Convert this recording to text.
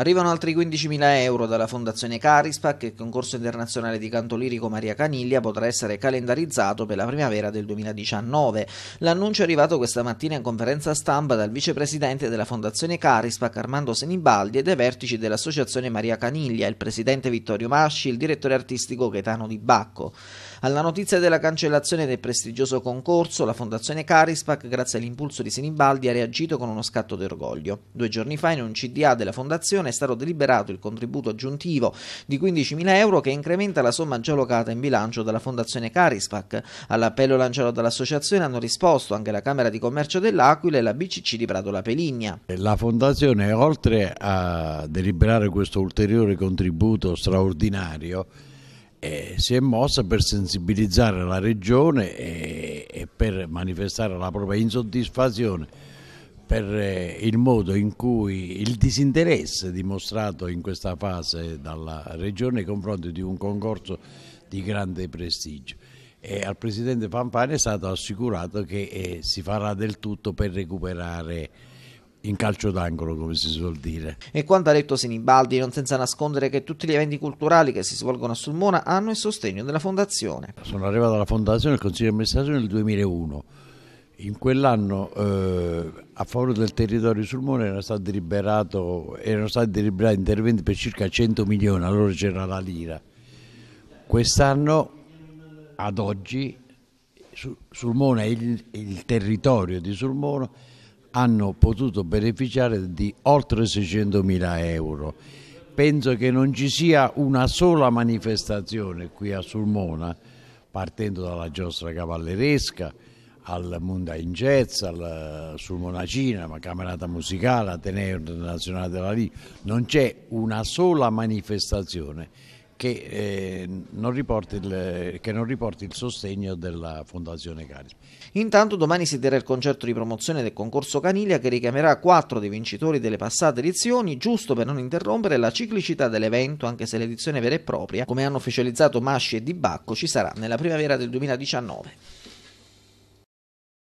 Arrivano altri 15.000 euro dalla Fondazione Carispac e il concorso internazionale di canto lirico Maria Caniglia potrà essere calendarizzato per la primavera del 2019. L'annuncio è arrivato questa mattina in conferenza stampa dal vicepresidente della Fondazione Carispac Armando Senibaldi e dai vertici dell'Associazione Maria Caniglia, il presidente Vittorio Masci e il direttore artistico Gaetano Di Bacco. Alla notizia della cancellazione del prestigioso concorso, la Fondazione Carispac, grazie all'impulso di Senibaldi, ha reagito con uno scatto d'orgoglio. Due giorni fa in un CDA della Fondazione è stato deliberato il contributo aggiuntivo di 15.000 euro che incrementa la somma già allocata in bilancio dalla Fondazione Carispac. All'appello lanciato dall'associazione hanno risposto anche la Camera di Commercio dell'Aquila e la BCC di Prato La Peligna. La Fondazione, oltre a deliberare questo ulteriore contributo straordinario, eh, si è mossa per sensibilizzare la Regione e, e per manifestare la propria insoddisfazione per eh, il modo in cui il disinteresse dimostrato in questa fase dalla Regione nei confronti di un concorso di grande prestigio. E al Presidente Pampani è stato assicurato che eh, si farà del tutto per recuperare in calcio d'angolo come si suol dire. E quanto ha detto Sinibaldi, non senza nascondere che tutti gli eventi culturali che si svolgono a Sulmona hanno il sostegno della Fondazione. Sono arrivato alla Fondazione al Consiglio di amministrazione nel 2001. In quell'anno eh, a favore del territorio erano stati, erano stati deliberati interventi per circa 100 milioni, allora c'era la lira. Quest'anno, ad oggi, Sulmone e il, il territorio di Sulmone hanno potuto beneficiare di oltre 600 mila euro. Penso che non ci sia una sola manifestazione qui a Sulmona, partendo dalla giostra cavalleresca, al Mountain Jazz, al Sulmona Cinema, Camerata Musicale, Ateneo Internazionale della Lì, non c'è una sola manifestazione che, eh, non il, che, non riporti il, sostegno della Fondazione Carisma. Intanto domani si terrà il concerto di promozione del concorso Caniglia che richiamerà quattro dei vincitori delle passate edizioni, giusto per non interrompere la ciclicità dell'evento, anche se l'edizione vera e propria, come hanno ufficializzato Masci e Di Bacco, ci sarà nella primavera del 2019.